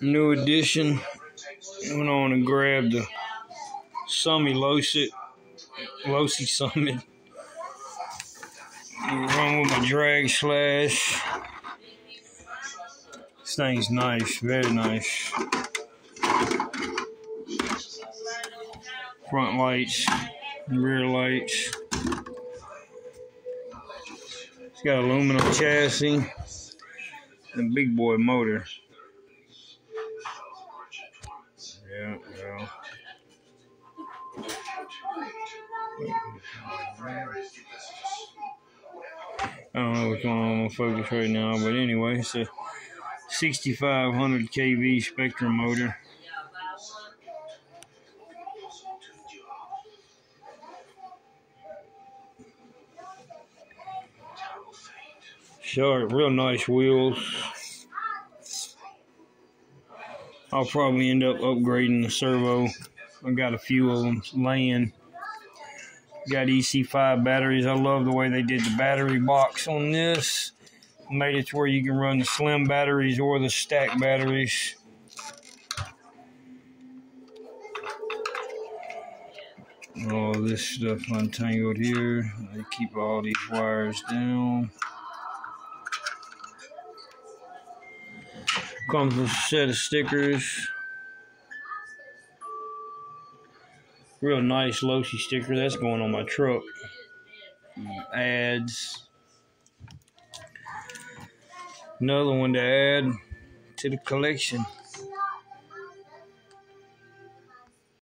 New addition. Went on and grabbed the Summy Losi Summit. Run with my drag slash. This thing's nice, very nice. Front lights, rear lights. It's got aluminum chassis and big boy motor. Yeah, yeah. I don't know what's going on with focus right now, but anyway, it's a 6500 kV Spektrum motor. Sharp, real nice wheels. I'll probably end up upgrading the servo. I've got a few of them laying. Got EC5 batteries. I love the way they did the battery box on this. Made it to where you can run the slim batteries or the stack batteries. All this stuff untangled here. I keep all these wires down. Comes with a set of stickers. Real nice Losi sticker. That's going on my truck. Ads. Another one to add to the collection.